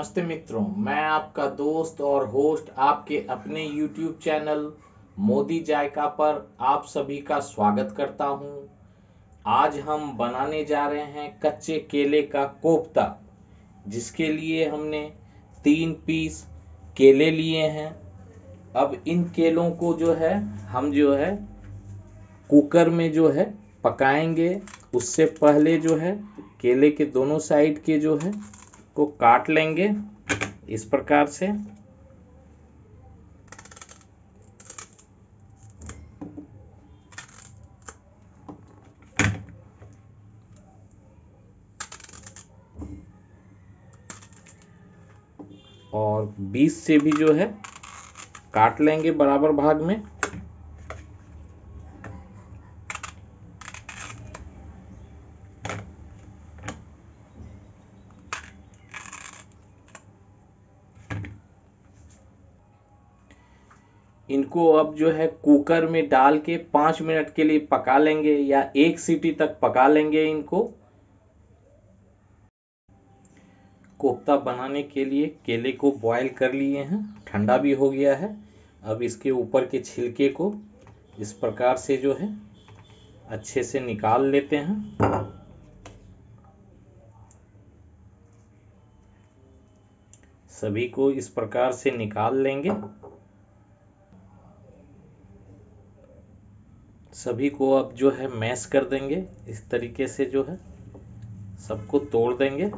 नमस्ते मित्रों, मैं आपका दोस्त और होस्ट आपके अपने YouTube चैनल मोदी जायका पर आप सभी का स्वागत करता हूँ। आज हम बनाने जा रहे हैं कच्चे केले का कोफ्ता, जिसके लिए हमने तीन पीस केले लिए हैं अब इन केलों को जो है, हम जो है कुकर में जो है पकाएँगे उससे पहले जो है, केले के दोनों साइड के जो है को काट लेंगे इस प्रकार से। और बीस से भी जो है, काट लेंगे बराबर भाग में। इनको अब जो है कुकर में डाल के पाँच मिनट के लिए पका लेंगे या एक सीटी तक पका लेंगे इनको। कोफ्ता बनाने के लिए केले को बॉईल कर लिए हैं। ठंडा भी हो गया है। अब इसके ऊपर के छिलके को इस प्रकार से जो है अच्छे से निकाल लेते हैं। सभी को इस प्रकार से निकाल लेंगे। सभी को अब जो है मैश कर देंगे। इस तरीके से जो है सबको तोड़ देंगे।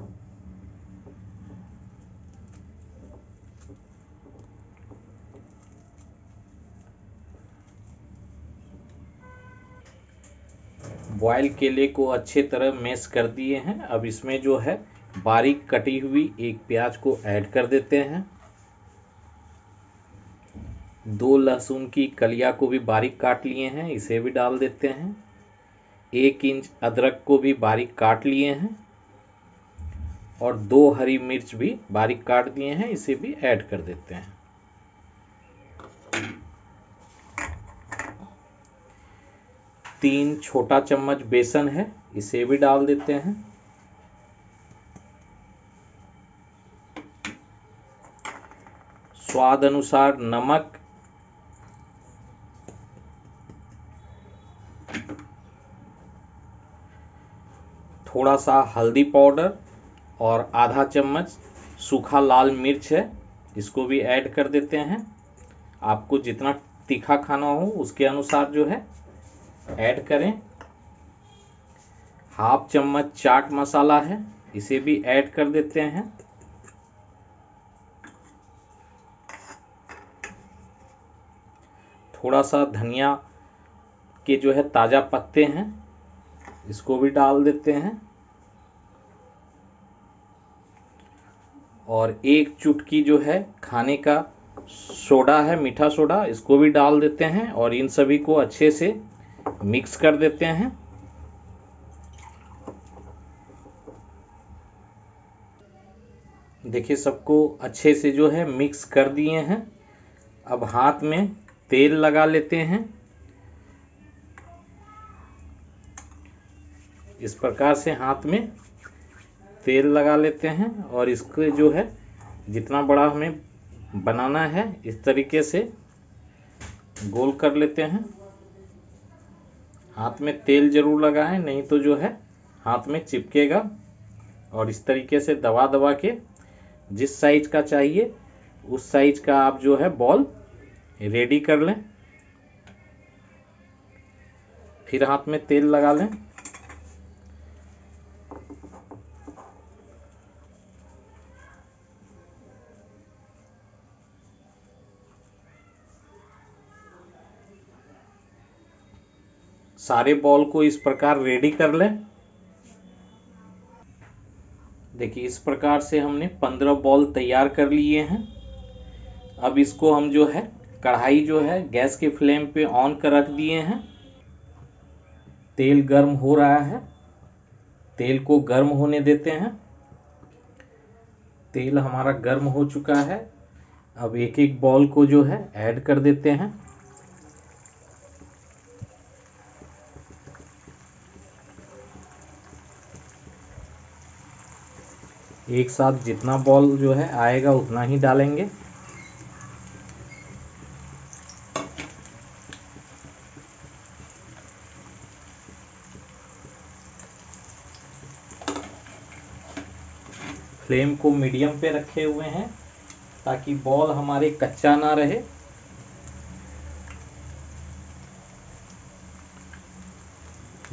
बॉयल केले को अच्छे तरह मैश कर दिए हैं। अब इसमें जो है बारीक कटी हुई एक प्याज को ऐड कर देते हैं। दो लहसुन की कलिया को भी बारीक काट लिए हैं, इसे भी डाल देते हैं। एक इंच अदरक को भी बारीक काट लिए हैं और दो हरी मिर्च भी बारीक काट दिए हैं, इसे भी ऐड कर देते हैं। तीन छोटा चम्मच बेसन है, इसे भी डाल देते हैं। स्वाद अनुसार नमक थोड़ा सा हल्दी पाउडर और आधा चम्मच सूखा लाल मिर्च है, इसको भी ऐड कर देते हैं। आपको जितना तीखा खाना हो, उसके अनुसार जो है, ऐड करें। हाफ़ चम्मच चाट मसाला है, इसे भी ऐड कर देते हैं। थोड़ा सा धनिया के जो है ताज़ा पत्ते हैं, इसको भी डाल देते हैं। और एक चुटकी जो है खाने का सोडा है, मीठा सोडा, इसको भी डाल देते हैं और इन सभी को अच्छे से मिक्स कर देते हैं। देखिए, सबको अच्छे से जो है मिक्स कर दिए हैं। अब हाथ में तेल लगा लेते हैं। इस प्रकार से हाथ में तेल लगा लेते हैं और इसके जो है, जितना बड़ा हमें बनाना है, इस तरीके से गोल कर लेते हैं। हाथ में तेल ज़रूर लगाएँ, नहीं तो जो है, हाथ में चिपकेगा। और इस तरीके से दबा दबा के जिस साइज़ का चाहिए, उस साइज़ का आप जो है बॉल रेडी कर लें। फिर हाथ में तेल लगा लें। सारे बॉल को इस प्रकार रेडी कर लें। देखिए, इस प्रकार से हमने पंद्रह बॉल तैयार कर लिए हैं। अब इसको हम जो है, कढ़ाई जो है, गैस के फ्लेम पे ऑन कर रख दिए हैं। तेल गर्म हो रहा है। तेल को गर्म होने देते हैं। तेल हमारा गर्म हो चुका है। अब एक एक बॉल को जो है ऐड कर देते हैं। एक साथ जितना बॉल जो है आएगा, उतना ही डालेंगे। फ्लेम को मीडियम पे रखे हुए हैं, ताकि बॉल हमारे कच्चा ना रहे।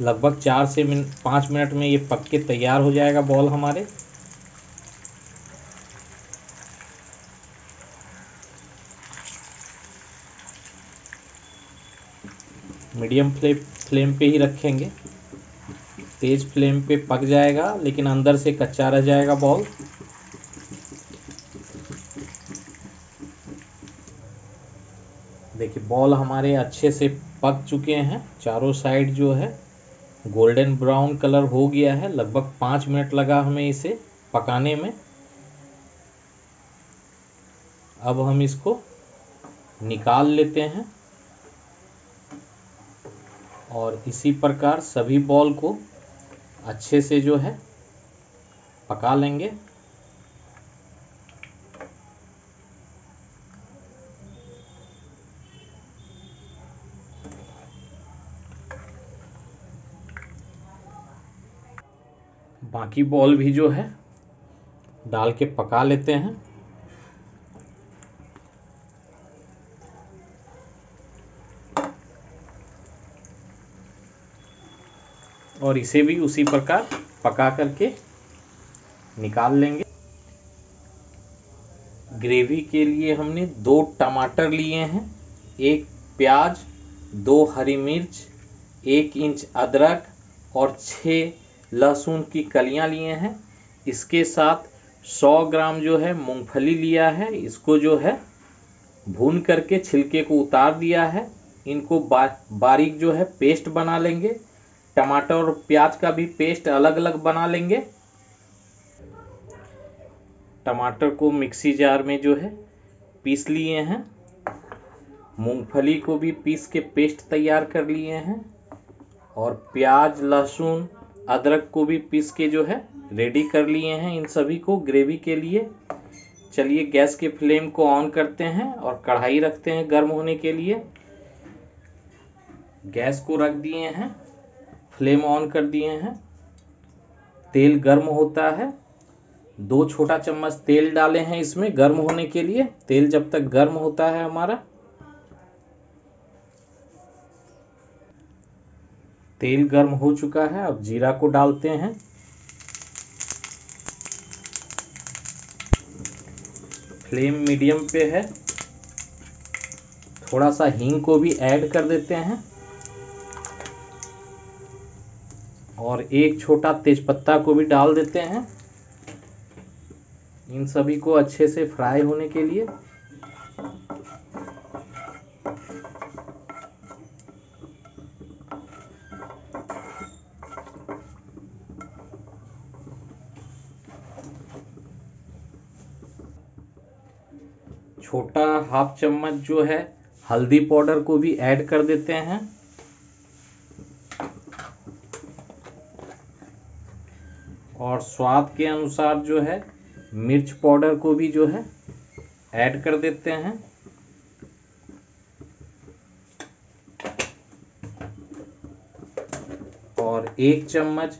लगभग चार से मिनट पाँच मिनट में ये पक के तैयार हो जाएगा बॉल हमारे। मीडियम फ्लेम फ्लेम पे ही रखेंगे। तेज फ्लेम पे पक जाएगा, लेकिन अंदर से कच्चा रह जाएगा बॉल देखिए बॉल हमारे अच्छे से पक चुके हैं। चारों साइड जो है गोल्डन ब्राउन कलर हो गया है। लगभग पाँच मिनट लगा हमें इसे पकाने में। अब हम इसको निकाल लेते हैं। और इसी प्रकार सभी बॉल को अच्छे से जो है पका लेंगे। बाकी बॉल भी जो है डाल के पका लेते हैं। और इसे भी उसी प्रकार पका करके निकाल लेंगे। ग्रेवी के लिए हमने दो टमाटर लिए हैं। एक प्याज दो हरी मिर्च एक इंच अदरक और छः लहसुन की कलियाँ लिए हैं। इसके साथ 100 ग्राम जो है मूंगफली लिया है। इसको जो है भून करके छिलके को उतार दिया है। इनको बा, बारीक जो है पेस्ट बना लेंगे। टमाटर और प्याज का भी पेस्ट अलग अलग बना लेंगे। टमाटर को मिक्सी जार में जो है, पीस लिए हैं। मूंगफली को भी पीस के पेस्ट तैयार कर लिए हैं। और प्याज, लहसुन, अदरक को भी पीस के जो है, रेडी कर लिए हैं इन सभी को ग्रेवी के लिए। चलिए गैस के फ्लेम को ऑन करते हैं और कढ़ाई रखते हैं गर्म होने के लिए। गैस को रख दिए हैं। फ्लेम ऑन कर दिए हैं। तेल गर्म होता है। दो छोटा चम्मच तेल डाले हैं इसमें गर्म होने के लिए। तेल जब तक गर्म होता है हमारा। तेल गर्म हो चुका है। अब जीरा को डालते हैं। फ्लेम मीडियम पे है। थोड़ा सा हींग को भी ऐड कर देते हैं। और एक छोटा तेजपत्ता को भी डाल देते हैं। इन सभी को अच्छे से फ्राई होने के लिए। छोटा हाफ़ चम्मच जो है, हल्दी पाउडर को भी ऐड कर देते हैं और स्वाद के अनुसार जो है, मिर्च पाउडर को भी जो है, ऐड कर देते हैं। और एक चम्मच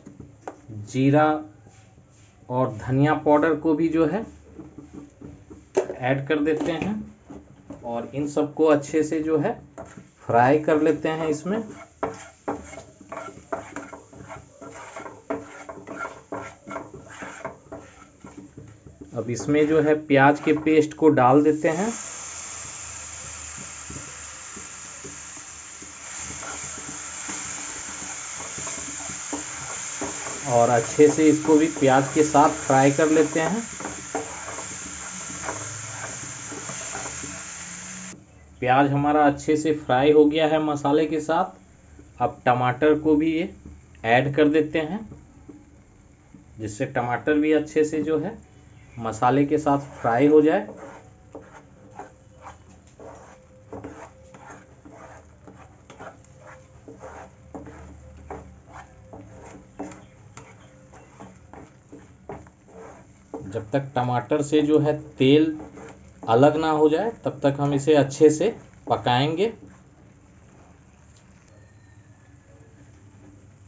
जीरा और धनिया पाउडर को भी जो है, ऐड कर देते हैं। और इन सबको अच्छे से जो है, फ्राई कर लेते हैं इसमें। अब इसमें जो है प्याज के पेस्ट को डाल देते हैं। और अच्छे से इसको भी प्याज के साथ फ्राई कर लेते हैं। प्याज हमारा अच्छे से फ्राई हो गया है मसाले के साथ। अब टमाटर को भी ये ऐड कर देते हैं, जिससे टमाटर भी अच्छे से जो है मसाले के साथ फ्राई हो जाए। जब तक टमाटर से जो है तेल अलग ना हो जाए, तब तक हम इसे अच्छे से पकाएँगे।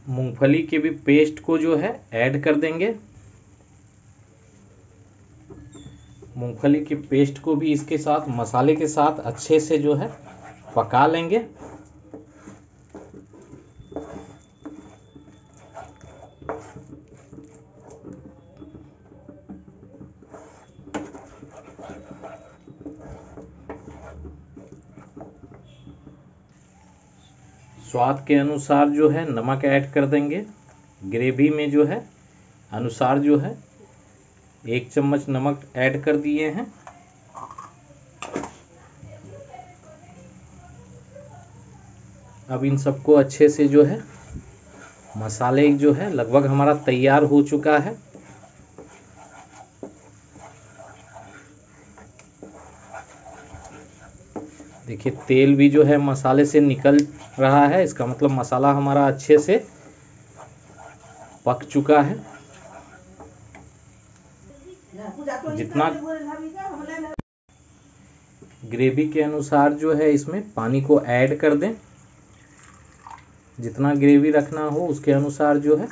मूंगफली के भी पेस्ट को जो है ऐड कर देंगे। मूंगफली के पेस्ट को भी इसके साथ, मसाले के साथ अच्छे से जो है पका लेंगे। स्वाद के अनुसार जो है नमक ऐड कर देंगे। ग्रेवी में जो है अनुसार जो है एक चम्मच नमक ऐड कर दिए हैं। अब इन सबको अच्छे से जो है, मसाले जो है, लगभग हमारा तैयार हो चुका है। देखिए, तेल भी जो है मसाले से निकल रहा है। इसका मतलब मसाला हमारा अच्छे से पक चुका है। जितना ग्रेवी के अनुसार जो है इसमें पानी को ऐड कर दें। जितना ग्रेवी रखना हो उसके अनुसार जो है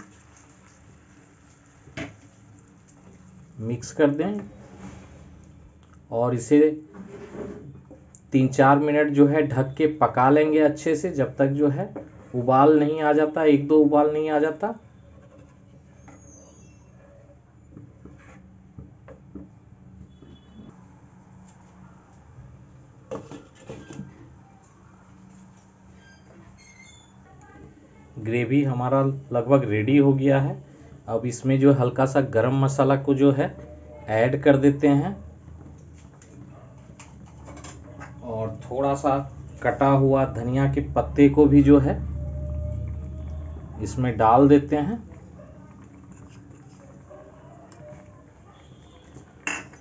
मिक्स कर दें और इसे तीन चार मिनट जो है ढक के पका लेंगे अच्छे से, जब तक जो है उबाल नहीं आ जाता, एक दो उबाल नहीं आ जाता। ग्रेवी हमारा लगभग रेडी हो गया है। अब इसमें जो हल्का सा गरम मसाला को जो है ऐड कर देते हैं। और थोड़ा सा कटा हुआ धनिया के पत्ते को भी जो है, इसमें डाल देते हैं।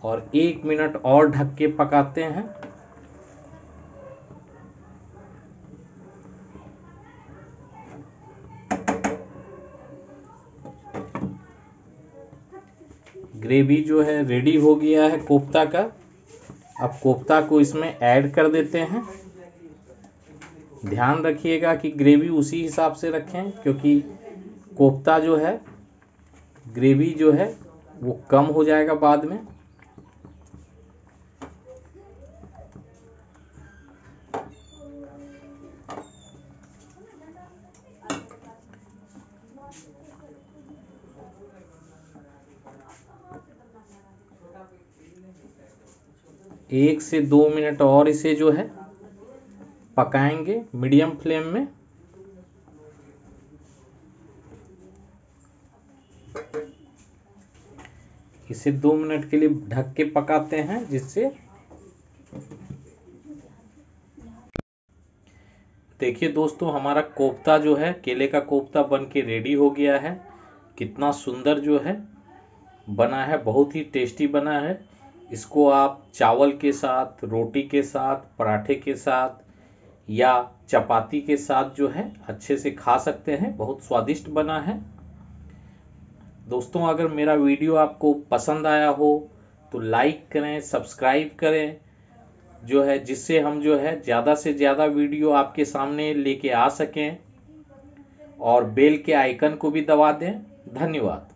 और एक मिनट और ढक के पकाते हैं। ग्रेवी जो है रेडी हो गया है कोफ्ता का। अब कोफ्ता को इसमें ऐड कर देते हैं। ध्यान रखिएगा कि ग्रेवी उसी हिसाब से रखें, क्योंकि कोफ्ता जो है ग्रेवी जो है, वो कम हो जाएगा बाद में। एक से दो मिनट और इसे जो है पकाएँगे मीडियम फ्लेम में। इसे दो मिनट के लिए ढक के पकाते हैं, जिससे देखिए दोस्तों, हमारा कोफ्ता जो है, केले का कोफ्ता बन के रेडी हो गया है। कितना सुंदर जो है, बना है, बहुत ही टेस्टी बना है। इसको आप चावल के साथ, रोटी के साथ, पराठे के साथ या चपाती के साथ जो है, अच्छे से खा सकते हैं। बहुत स्वादिष्ट बना है। दोस्तों, अगर मेरा वीडियो आपको पसंद आया हो तो लाइक करें, सब्सक्राइब करें, जो है, जिससे हम जो है, ज़्यादा से ज़्यादा वीडियो आपके सामने लेके आ सकें और बेल के आइकन को भी दबा दें। धन्यवाद।